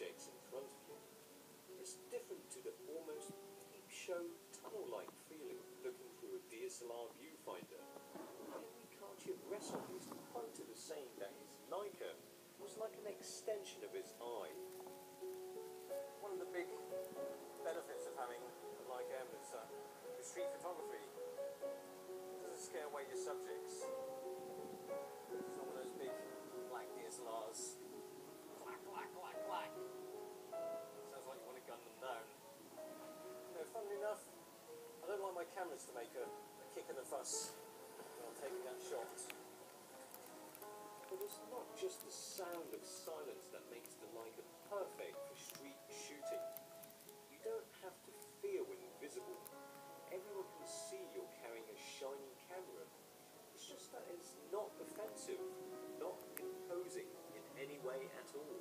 objects in front of you. It's different to the almost peep show tunnel-like feeling looking through a DSLR viewfinder. Henri Cartier-Bresson, is quite to the same that his Leica was like an extension of his eye. One of the big benefits of having a Leica is uh, cameras to make a, a kick and a fuss I'm taking that shot. But it's not just the sound of silence that makes the Leica perfect for street shooting. You don't have to fear when invisible. Everyone can see you're carrying a shiny camera. It's just that it's not offensive, not imposing in any way at all.